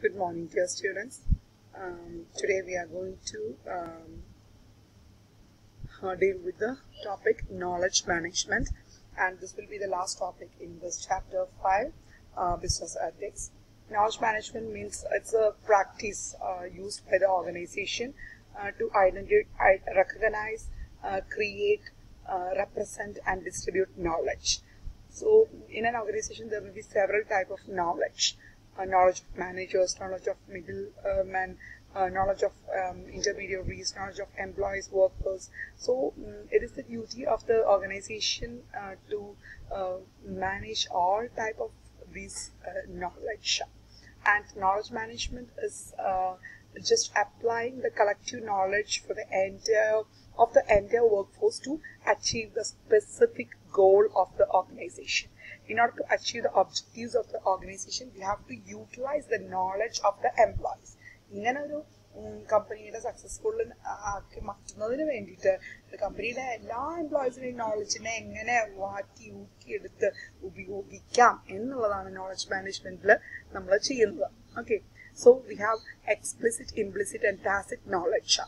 Good morning, dear students. Um, today we are going to um, deal with the topic knowledge management, and this will be the last topic in this chapter 5 uh, business ethics. Knowledge management means it's a practice uh, used by the organization uh, to identify, recognize, uh, create, uh, represent, and distribute knowledge. So, in an organization, there will be several type of knowledge. Uh, knowledge of managers, knowledge of middlemen, uh, knowledge of um, intermediaries, knowledge of employees, workers. So, mm, it is the duty of the organization uh, to uh, manage all type of these uh, knowledge. And knowledge management is uh, just applying the collective knowledge for the entire of the entire workforce to achieve the specific goal of the organization. In order to achieve the objectives of the organization, we have to utilize the knowledge of the employees. ഇങ്ങനെ ഒരു കമ്പനിയുടെ successful ആക്കി മാറ്റുന്നതിന് വേണ്ടിയിട്ട് കമ്പനിയിലെ എല്ലാ എംപ്ലോയീസിനെയും നോളജിനെ എങ്ങനെ വാറ്റി ഊക്കിയെടുത്ത് ഉപയോഗിക്കാം എന്നുള്ളതാണ് നോളജ് മാനേജ്മെന്റിൽ നമ്മൾ ചെയ്യുന്നത്. Okay so we have explicit implicit and tacit knowledge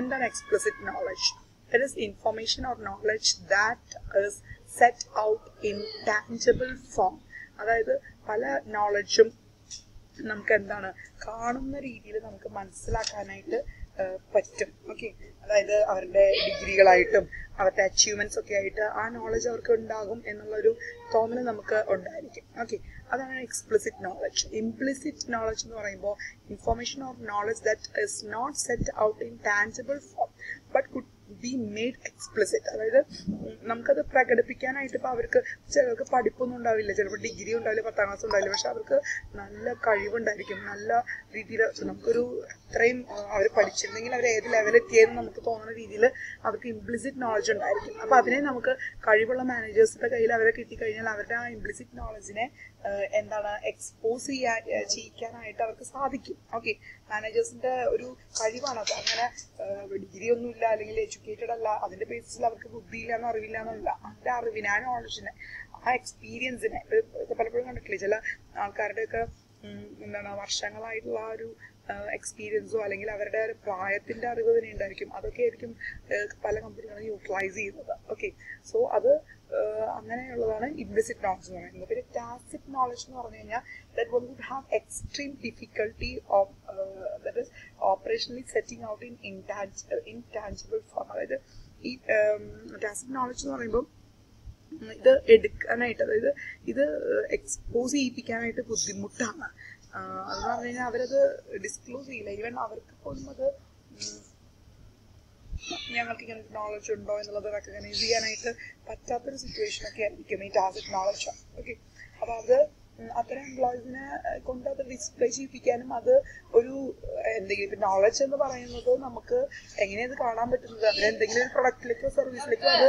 എന്താണ് explicit knowledge it is information or knowledge that is set out in tangible form അതായത് പല നോളജും നമുക്ക് എന്താണ് കാണുന്ന രീതിയിൽ നമുക്ക് മനസ്സിലാക്കാനായിട്ട് പറ്റും. ഓക്കെ അതായത് അവരുടെ ഡിഗ്രികളായിട്ടും അവരുടെ അച്ചീവ്മെന്റ്സ് ഒക്കെ ആയിട്ട് ആ നോളജ് അവർക്ക് ഉണ്ടാകും എന്നുള്ളൊരു തോന്നൽ നമുക്ക് ഉണ്ടായിരിക്കും. ഓക്കെ അതാണ് എക്സ്പ്ലിസിറ്റ് നോളജ് ഇംപ്ലിസിറ്റ് നോളജ് എന്ന് പറയുമ്പോൾ information of knowledge that is not set out in tangible form but could be made explicit അതായത് നമുക്കത് പ്രകടിപ്പിക്കാനായിട്ട് ഇപ്പോൾ അവർക്ക് ചിലർക്ക് പഠിപ്പൊന്നും ഉണ്ടാവില്ല. ചിലപ്പോൾ ഡിഗ്രി ഉണ്ടാവില്ല പത്താം ക്ലാസ് ഉണ്ടാവില്ല. പക്ഷെ അവർക്ക് നല്ല കഴിവുണ്ടായിരിക്കും. നല്ല രീതിയിൽ നമുക്കൊരു അത്രയും അവർ പഠിച്ചിരുന്നെങ്കിൽ അവർ ഏത് ലെവലെത്തിയെന്ന് നമുക്ക് തോന്നുന്ന രീതിയിൽ അവർക്ക് ഇംപ്ലിസിറ്റ് നോളജ് ഉണ്ടായിരിക്കും. അപ്പോൾ അതിനെ നമുക്ക് കഴിവുള്ള മാനേജേഴ്സിന്റെ കയ്യിൽ അവരെ കിട്ടിക്കഴിഞ്ഞാൽ അവരുടെ ആ ഇംപ്ലിസിറ്റ് നോളജിനെ എന്താണ് എക്സ്പോസ് ചെയ്യാൻ ചെയ്യിക്കാനായിട്ട് അവർക്ക് സാധിക്കും. ഓക്കെ മാനേജേഴ്സിന്റെ ഒരു കഴിവാണ് അത്. അങ്ങനെ ഡിഗ്രി ഒന്നുമില്ല അല്ലെങ്കിൽ എഡ്യൂക്കേറ്റഡ് അല്ല അതിന്റെ ബേസിസിൽ അവർക്ക് ബുദ്ധിയില്ല എന്ന് അറിവില്ല എന്നല്ല. അതിന്റെ അറിവിനെ ആ നോളജിനെ ആ എക്സ്പീരിയൻസിനെ പലപ്പോഴും കണ്ടിട്ടില്ലേ ചില ആൾക്കാരുടെയൊക്കെ എന്താണ് വർഷങ്ങളായിട്ടുള്ള ആ ഒരു എക്സ്പീരിയൻസോ അല്ലെങ്കിൽ അവരുടെ പ്രായത്തിന്റെ അറിവ് തന്നെ ഉണ്ടായിരിക്കും. അതൊക്കെ ആയിരിക്കും പല കമ്പനികളും യൂട്ടിലൈസ് ചെയ്യുന്നത്. ഓക്കെ സോ അത് അങ്ങനെയുള്ളതാണ് ഇംപ്ലിസിറ്റ് നോളജ് എന്ന് പറയുന്നത്. പിന്നെ ടാസിറ്റ് നോളജ് എന്ന് പറഞ്ഞു കഴിഞ്ഞാൽ that one would have extreme difficulty of that is operationally setting out in intang intangible form അതായത് ഈ ടാസിറ്റ് നോളജ് എന്ന് പറയുമ്പോൾ ഇത് എടുക്കാനായിട്ട് അതായത് ഇത് എക്സ്പോസ് ചെയ്യിപ്പിക്കാനായിട്ട് ബുദ്ധിമുട്ടാണ്. അതെന്ന് പറഞ്ഞു കഴിഞ്ഞാൽ അവരത് ഡിസ്ക്ലോസ് ചെയ്യില്ല. ഈവൻ അവർക്ക് പോലും അത് ഞങ്ങൾക്ക് ഇങ്ങനെ നോളജ് ഉണ്ടോ എന്നുള്ളത് റെക്കഗ്നൈസ് ചെയ്യാനായിട്ട് പറ്റാത്തൊരു സിറ്റുവേഷൻ ഒക്കെ ആയിരിക്കും ഈ ടാസിറ്റ് നോളജ് ഓക്കെ അപ്പൊ അത് അത്തരം എംപ്ലോയീസിനെ കൊണ്ട് അത് ഡിസ്പ്ലേ ചെയ്യിപ്പിക്കാനും അത് ഒരു എന്തെങ്കിലും ഇപ്പൊ നോളജ് എന്ന് പറയുന്നത് നമുക്ക് എങ്ങനെയത് കാണാൻ പറ്റുന്നത്? അതിന് എന്തെങ്കിലും ഒരു പ്രൊഡക്റ്റിലേക്കോ സർവീസിലേക്കോ അത്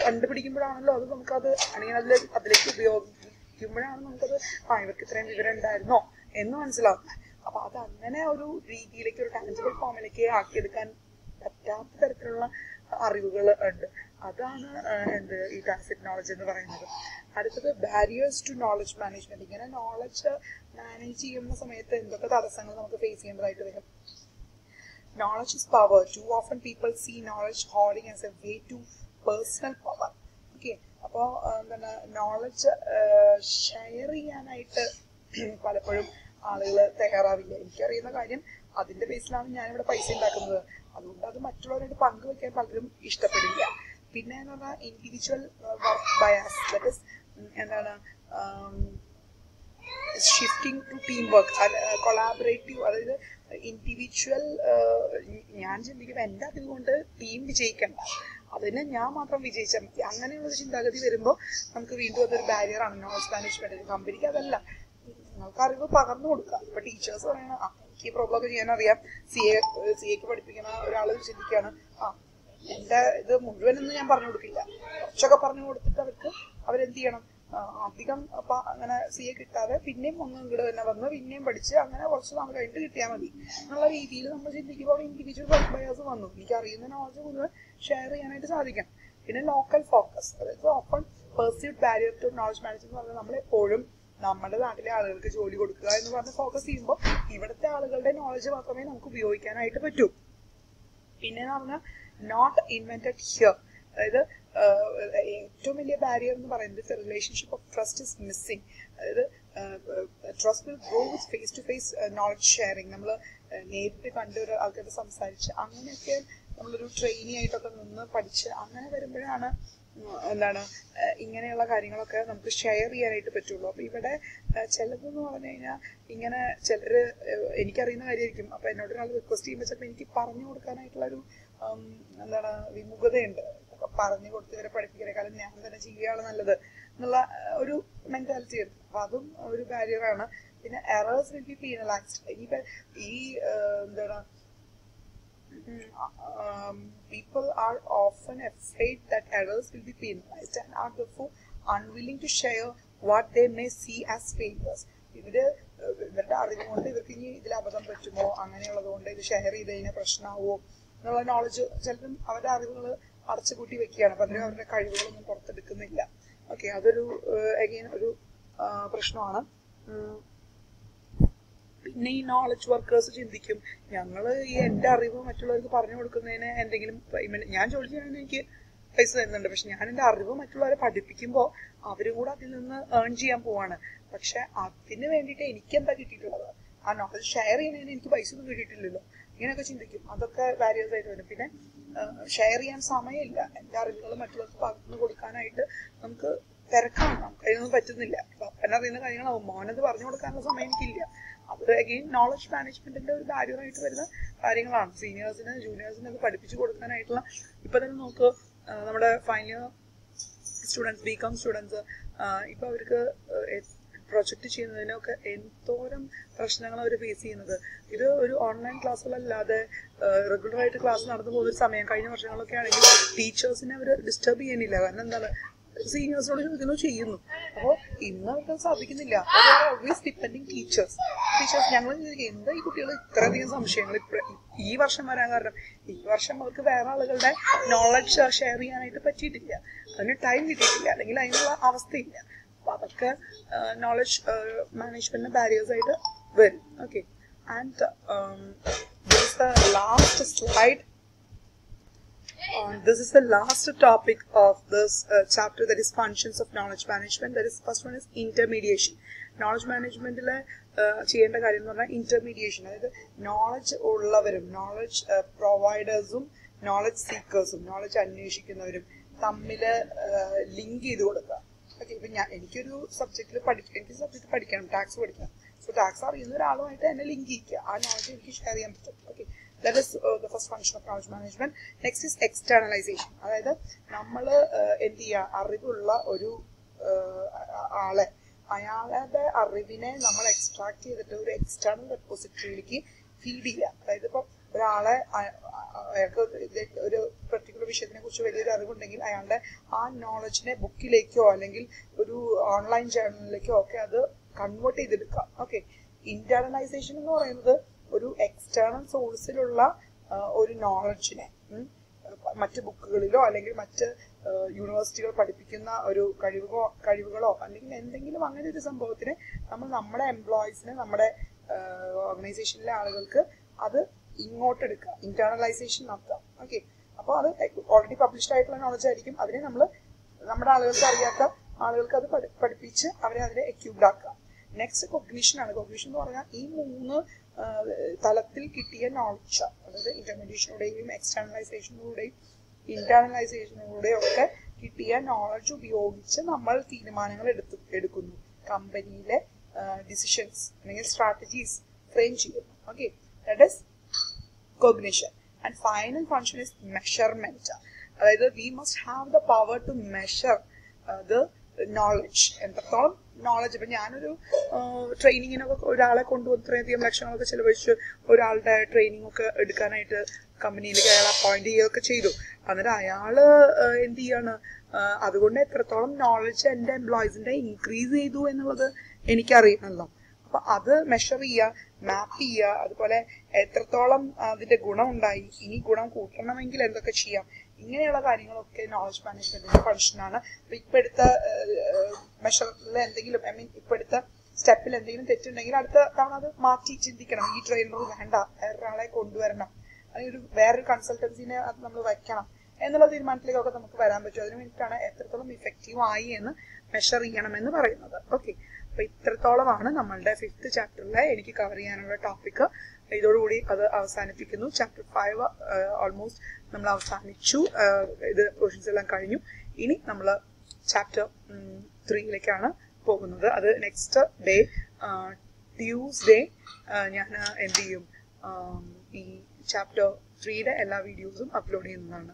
കണ്ടുപിടിക്കുമ്പോഴാണല്ലോ അത് നമുക്കത് അല്ലെങ്കിൽ അതിൽ അതിലേക്ക് ഉപയോഗിക്കുമ്പോഴാണ് നമുക്കത് ആ ഇവർക്ക് ഇത്രയും വിവരം ഉണ്ടായിരുന്നോ എന്ന് മനസ്സിലാവുന്നത്. അപ്പൊ അത് അങ്ങനെ ഒരു രീതിയിലേക്ക് ഒരു ടാൻജിബിൾ ഫോമിലേക്ക് ആക്കിയെടുക്കാൻ പറ്റാത്ത തരത്തിലുള്ള അറിവുകൾ ഉണ്ട്. അതാണ് എന്ത് ഈ ടാസിറ്റ് നോളജ് എന്ന് പറയുന്നത്. അടുത്തത് ബാരിയേഴ്സ് ടു നോളജ് മാനേജ്മെന്റ് ഇങ്ങനെ നോളജ് മാനേജ് ചെയ്യുന്ന സമയത്ത് എന്തൊക്കെ തടസ്സങ്ങൾ നമുക്ക് ഫേസ് ചെയ്യേണ്ടതായിട്ട് വരും? Knowledge is power too often people see knowledge holding as a way to personal power okay അപ്പോൾ എന്താണ് നോളജ് ഷെയർ ചെയ്യാനായിട്ട് പലപ്പോഴും ആളുകൾ തയ്യാറാവില്ല. എനിക്കറിയുന്ന കാര്യം അതിന്റെ ബേസിലാണ് ഞാനിവിടെ പൈസ ഉണ്ടാക്കുന്നത്. അതുകൊണ്ട് അത് മറ്റുള്ളവരായിട്ട് പങ്കുവെക്കാൻ പലരും ഇഷ്ടപ്പെടില്ല. പിന്നെ എന്ന് പറഞ്ഞാൽ individual work bias that is എന്താണ് shifting to team work collaborative അതായത് ഇൻഡിവിജ്വൽ ഞാൻ ചിന്തിക്കുമ്പോൾ എന്റെ അറിവ് കൊണ്ട് ടീം വിജയിക്കണ്ട. അതിന് ഞാൻ മാത്രം വിജയിച്ചാൽ മതി. അങ്ങനെയുള്ള ചിന്താഗതി വരുമ്പോൾ നമുക്ക് വീണ്ടും അതൊരു ബാരിയർ ആണ്. നോളജ് മാനേജ്മെന്റ് കമ്പനിക്ക് അതല്ല. നിങ്ങൾക്ക് അറിവ് പകർന്നു കൊടുക്കുക. ഇപ്പൊ ടീച്ചേഴ്സ് പറയുന്നത് ആ എനിക്ക് ഈ പ്രോബ്ലം ഒക്കെ ചെയ്യാൻ അറിയാം സി എ സി എക്ക് പഠിപ്പിക്കുന്ന ഒരാൾ ചിന്തിക്കുകയാണ് ആ എന്റെ ഇത് മുഴുവനൊന്നും ഞാൻ പറഞ്ഞു കൊടുക്കില്ല. കുറച്ചൊക്കെ പറഞ്ഞു കൊടുത്തിട്ട് അവർക്ക് അവരെന്ത് ചെയ്യണം? അധികം അങ്ങനെ സി എ കിട്ടാതെ പിന്നെയും ഒന്ന് ഇങ്ങോട്ട് തന്നെ വന്ന് പിന്നെയും പഠിച്ച് അങ്ങനെ കുറച്ച് നാൾ കഴിഞ്ഞിട്ട് കിട്ടിയാൽ മതി. എന്നുള്ള രീതിയിൽ നമ്മൾ ചിന്തിക്കുമ്പോൾ ഇൻഡിവിജ്വൽ ബയാസ് വന്നു. എനിക്ക് അറിയുന്ന നോളജ് മുഴുവൻ ഷെയർ ചെയ്യാനായിട്ട് സാധിക്കണം പിന്നെ ലോക്കൽ ഫോക്കസ് അതായത് open perceive barrier to knowledge management എന്ന് പറഞ്ഞാൽ നമ്മൾ എപ്പോഴും നമ്മുടെ നാട്ടിലെ ആളുകൾക്ക് ജോലി കൊടുക്കുക എന്ന് പറഞ്ഞ് ഫോക്കസ് ചെയ്യുമ്പോൾ ഇവിടുത്തെ ആളുകളുടെ നോളജ് മാത്രമേ നമുക്ക് ഉപയോഗിക്കാനായിട്ട് പറ്റൂ. പിന്നെ എന്ന് പറഞ്ഞാൽ നോട്ട് ഇൻവെന്റഡ് ഹിയർ അതായത് ഏറ്റവും വലിയ ബാരിയർ എന്ന് പറയുന്നത് relationship of trust is missing അതായത് trust will grow with face to face knowledge sharing നമ്മൾ നേരിട്ട് കണ്ട് ഒരു സംസാരിച്ച് അങ്ങനെയൊക്കെ നമ്മളൊരു ട്രെയിനി ആയിട്ടൊക്കെ നിന്ന് പഠിച്ച് അങ്ങനെ വരുമ്പോഴാണ് എന്താണ് ഇങ്ങനെയുള്ള കാര്യങ്ങളൊക്കെ നമുക്ക് ഷെയർ ചെയ്യാനായിട്ട് പറ്റുള്ളൂ. അപ്പൊ ഇവിടെ ചിലതെന്ന് പറഞ്ഞു കഴിഞ്ഞാൽ ഇങ്ങനെ ചിലര് എനിക്കറിയുന്ന കാര്യമായിരിക്കും. അപ്പൊ എന്നോട് ഒരാൾ റിക്വസ്റ്റ് ചെയ്യുമ്പോൾ ചിലപ്പോൾ എനിക്ക് പറഞ്ഞു കൊടുക്കാനായിട്ടുള്ള ഒരു എന്താണ് വിമുഖതയുണ്ട്. പറഞ്ഞു കൊടുത്ത് ഇവരെ കാലം ഞാൻ തന്നെ ചെയ്യുകയാണ് നല്ലത് എന്നുള്ള ഒരു മെന്റാലിറ്റി ഉണ്ട് അപ്പൊ അതും ഒരു കാര്യമാണ്. പിന്നെ എറേഴ്സ് ബി പീനലൈസ്ഡ് ഇനിയിപ്പോ ഈ എന്താണ് um, people are often afraid that errors will be penalized and are therefore unwilling to share what they may see as failures. ഇവർ ഇവരുടെ അറിവ് കൊണ്ട് ഇവർക്ക് ഇനി ഇതിൽ അബദ്ധം പറ്റുമോ? അങ്ങനെയുള്ളത് കൊണ്ട് ഇത് ഷെയർ ചെയ്ത് കഴിഞ്ഞാൽ പ്രശ്നമാവോ എന്നുള്ള നോളജ് ചിലരും അവരുടെ അറിവുകൾ അടച്ചുകൂട്ടി വെക്കുകയാണ്. അപ്പൊ അതിന് അവരുടെ കഴിവുകളൊന്നും പുറത്തെടുക്കുന്നില്ല. ഓക്കെ അതൊരു അഗെയിൻ ഒരു പ്രശ്നമാണ്. പിന്നെ ഈ നോളജ് വർക്കേഴ്സ് ചിന്തിക്കും. ഞങ്ങൾ ഈ എന്റെ അറിവ് മറ്റുള്ളവർക്ക് പറഞ്ഞു കൊടുക്കുന്നതിന് എന്തെങ്കിലും പേയ്മെന്റ് ഞാൻ ജോലി ചെയ്യണമെന്ന് എനിക്ക് പൈസ തരുന്നുണ്ട്. പക്ഷെ ഞാൻ എന്റെ അറിവ് മറ്റുള്ളവരെ പഠിപ്പിക്കുമ്പോൾ അവരും കൂടെ അതിൽ നിന്ന് ഏൺ ചെയ്യാൻ പോവാണ്. പക്ഷെ അതിന് വേണ്ടിയിട്ട് എനിക്ക് എന്താ കിട്ടിയിട്ടുള്ളത്? ആ നോളജ് ഷെയർ ചെയ്യുന്നതിന് എനിക്ക് പൈസ ഒന്നും കിട്ടിയിട്ടില്ലല്ലോ. ഇങ്ങനെയൊക്കെ ചിന്തിക്കും. അതൊക്കെ വാരിയേഴ്സ് ആയിട്ട് വരും. പിന്നെ ഷെയർ ചെയ്യാൻ സമയമില്ല. എന്റെ അറിവുകൾ മറ്റുള്ളവർക്ക് പകർന്നു കൊടുക്കാനായിട്ട് നമുക്ക് തിരക്കാണ്. നമുക്ക് അതിനൊന്നും പറ്റുന്നില്ല. അപ്പൻ അറിയുന്ന കാര്യങ്ങളാവും മോനത് പറഞ്ഞു കൊടുക്കാനുള്ള സമയം എനിക്കില്ല. അത് അഗെയിൻ നോളജ് മാനേജ്മെന്റിന്റെ ഒരു ബാരിയറായിട്ട് വരുന്ന കാര്യങ്ങളാണ്. സീനിയേഴ്സിന് ജൂനിയേഴ്സിന് അത് പഠിപ്പിച്ചു കൊടുക്കാനായിട്ടുള്ള ഇപ്പൊ തന്നെ നോക്ക് നമ്മുടെ final students B com students ഇപ്പൊ അവർക്ക് പ്രൊജക്ട് ചെയ്യുന്നതിനൊക്കെ എന്തോരം പ്രശ്നങ്ങൾ അവർ ഫേസ് ചെയ്യുന്നത്. ഇത് ഒരു ഓൺലൈൻ ക്ലാസ്സുകളല്ലാതെ റെഗുലർ ആയിട്ട് ക്ലാസ് നടന്നു പോകുന്ന ഒരു സമയം. കഴിഞ്ഞ വർഷങ്ങളൊക്കെ ആണെങ്കിൽ ടീച്ചേഴ്സിനെ അവർ ഡിസ്റ്റർബ് ചെയ്യുന്നില്ല. കാരണം എന്താണ്? സീനിയേഴ്സിനോട് ചോദിക്കുന്നു ചെയ്യുന്നു. അപ്പോൾ ഇന്ന് അവർക്ക് സാധിക്കുന്നില്ല. ഡിപ്പെൻഡിങ് ടീച്ചേഴ്സ് ടീച്ചേഴ്സ് ഞങ്ങൾ എന്താ ഈ കുട്ടികൾ ഇത്രയധികം സംശയങ്ങൾ ഈ വർഷം വരാൻ കാരണം ഈ വർഷം അവർക്ക് വേറെ ആളുകളുടെ നോളജ് ഷെയർ ചെയ്യാനായിട്ട് പറ്റിയിട്ടില്ല. അതിന് ടൈം കിട്ടിയിട്ടില്ല. അല്ലെങ്കിൽ അതിനുള്ള അവസ്ഥയില്ല. അപ്പൊ അതൊക്കെ നോളജ് മാനേജ്മെന്റിന് ബാരിയേഴ്സ് ആയിട്ട് വരും. Okay and this the last slide Uh, this is the last topic of this uh, chapter that is functions of knowledge management. That is first one is intermediation. Knowledge managementലെ ചെയ്യേണ്ട കാര്യം എന്ന് പറഞ്ഞാൽ intermediation അതായത് knowledge ഉള്ളവരും knowledge പ്രൊവൈഡേഴ്സും knowledge സീക്കേഴ്സും knowledge അന്വേഷിക്കുന്നവരും തമ്മിൽ ലിങ്ക് ചെയ്ത് കൊടുക്കുക. ഓക്കെ ഇപ്പം ഞാൻ എനിക്കൊരു സബ്ജക്റ്റിൽ പഠിക്കും എനിക്ക് സബ്ജക്റ്റ് പഠിക്കണം ടാക്സ് പഠിക്കണം. സോ ടാക്സ് അറിയുന്ന ഒരാളുമായിട്ട് എന്നെ ലിങ്ക് ചെയ്യിക്കുക. ആ നോളജ് എനിക്ക് ഷെയർ ചെയ്യാൻ പറ്റും. Okay that is the first function of knowledge management next is externalisation അതായത് നമ്മൾ എന്ത് ചെയ്യുക അറിവുള്ള ഒരു ആളെ. അയാളുടെ അറിവിനെ നമ്മൾ എക്സ്ട്രാക്ട് ചെയ്തിട്ട് ഒരു എക്സ്റ്റേണൽ റെപ്പോസിറ്ററിയിലേക്ക് ഫീഡ് ചെയ്യുക. അതായത് ഇപ്പം ഒരാളെ അയാൾക്ക് ഒരു പെർട്ടിക്കുലർ വിഷയത്തിനെ കുറിച്ച് വലിയൊരു അറിവുണ്ടെങ്കിൽ അയാളുടെ ആ നോളജിനെ ബുക്കിലേക്കോ അല്ലെങ്കിൽ ഒരു ഓൺലൈൻ ജേർണലിലേക്കോ ഒക്കെ അത് കൺവേർട്ട് ചെയ്തെടുക്കാം ഓക്കെ ഇന്റേണലൈസേഷൻ എന്ന് പറയുന്നത് ഒരു എക്സ്റ്റേണൽ സോഴ്സിലുള്ള ഒരു നോളജിനെ മറ്റ് ബുക്കുകളിലോ അല്ലെങ്കിൽ മറ്റ് യൂണിവേഴ്സിറ്റികൾ പഠിപ്പിക്കുന്ന ഒരു കഴിവുകളോ കഴിവുകളോ അല്ലെങ്കിൽ എന്തെങ്കിലും അങ്ങനെ ഒരു സംഭവത്തിന് നമ്മൾ നമ്മുടെ എംപ്ലോയീസിന് നമ്മുടെ ഓർഗനൈസേഷനിലെ ആളുകൾക്ക് അത് ഇങ്ങോട്ട് എടുക്കുക ഇന്റേണലൈസേഷൻ നടത്തുക. ഓക്കെ അപ്പോൾ അത് ഓൾറെഡി പബ്ലിഷ്ഡ് ആയിട്ടുള്ള നോളജ് ആയിരിക്കും. അതിനെ നമ്മൾ നമ്മുടെ ആളുകൾക്ക് അറിയാത്ത ആളുകൾക്ക് അത് പഠിപ്പിച്ച് അവരെ അതിനെ എക്യൂബ്ഡ് ആക്കുക. നെക്സ്റ്റ് കൊഗ്നിഷൻ ആണ്. കൊഗ്നിഷൻ എന്ന് പറഞ്ഞാൽ ഈ മൂന്ന് തലത്തിൽ കിട്ടിയ നോളജ് അതായത് ഇന്റർമീഡിയേഷനിലൂടെയും എക്സ്റ്റേണലൈസേഷനിലൂടെയും ഇന്റേണലൈസേഷനിലൂടെയും ഒക്കെ കിട്ടിയ നോളജ് ഉപയോഗിച്ച് നമ്മൾ തീരുമാനങ്ങൾ എടുത്തു എടുക്കുന്നു. കമ്പനിയിലെ ഡിസിഷൻസ് അല്ലെങ്കിൽ സ്ട്രാറ്റജീസ് ഫ്രെയിം ചെയ്യുന്നു. Okay that is cognition and final function is measurement അതായത് we must have the power to measure the knowledge എത്രത്തോളം നോളജ് ഇപ്പൊ ഞാനൊരു ട്രെയിനിങ്ങിനൊക്കെ ഒരാളെ കൊണ്ടുവന്ന് ഇത്രയധികം ലക്ഷങ്ങളൊക്കെ ചെലവഴിച്ച് ഒരാളുടെ ട്രെയിനിങ് ഒക്കെ എടുക്കാനായിട്ട് കമ്പനിയിലേക്ക് അയാൾ അപ്പോയിന്റ് ചെയ്യുകയൊക്കെ ചെയ്തു. എന്നിട്ട് അയാൾ എന്ത് ചെയ്യാണ്? അതുകൊണ്ട് എത്രത്തോളം നോളജ് എന്റെ എംപ്ലോയീസിന്റെ ഇൻക്രീസ് ചെയ്തു എന്നുള്ളത് എനിക്കറിയണമല്ലോ. അപ്പൊ അത് മെഷർ ചെയ്യുക മാപ്പ് ചെയ്യുക അതുപോലെ എത്രത്തോളം അതിന്റെ ഗുണം ഉണ്ടായി ഇനി ഗുണം കൂട്ടണമെങ്കിൽ എന്തൊക്കെ ചെയ്യാം ഇങ്ങനെയുള്ള കാര്യങ്ങളൊക്കെ നോളജ് മാനേജ്മെന്റിന്റെ ഫംഗ്ഷനാണ് അപ്പൊ ഇപ്പോഴത്തെ മെഷറിൽ എന്തെങ്കിലും ഐ മീൻ ഇപ്പോഴത്തെ സ്റ്റെപ്പിൽ എന്തെങ്കിലും തെറ്റുണ്ടെങ്കിൽ അടുത്ത തവണ അത് മാറ്റി ചിന്തിക്കണം. ഈ ട്രെയിനർ വേണ്ട. വേറൊരാളെ കൊണ്ടുവരണം. അല്ലെങ്കിൽ ഒരു വേറൊരു കൺസൾട്ടൻസിനെ അത് നമ്മൾ വയ്ക്കണം എന്നുള്ള തീരുമാനത്തിലേക്കൊക്കെ നമുക്ക് വരാൻ പറ്റും. അതിന് വേണ്ടിയിട്ടാണ് എത്രത്തോളം ഇഫക്റ്റീവ് ആയി എന്ന് മെഷർ ചെയ്യണം എന്ന് പറയുന്നത്. ഓക്കെ അപ്പൊ ഇത്രത്തോളമാണ് നമ്മളുടെ ഫിഫ്ത്ത് ചാപ്റ്ററിലെ എനിക്ക് കവർ ചെയ്യാനുള്ള ടോപ്പിക് ഇതോടുകൂടി അത് അവസാനിപ്പിക്കുന്നു. ചാപ്റ്റർ ഫൈവ് ഓൾമോസ്റ്റ് നമ്മൾ അവസാനിച്ചു. ഇത് പോർഷൻസ് എല്ലാം കഴിഞ്ഞു. ഇനി നമ്മൾ ചാപ്റ്റർ ത്രീയിലേക്കാണ് പോകുന്നത്. അത് നെക്സ്റ്റ് ഡേ ട്യൂസ്ഡേ ഞാൻ എന്ത് ചെയ്യും? ഈ ചാപ്റ്റർ ത്രീയുടെ എല്ലാ വീഡിയോസും അപ്ലോഡ് ചെയ്യുന്നതാണ്.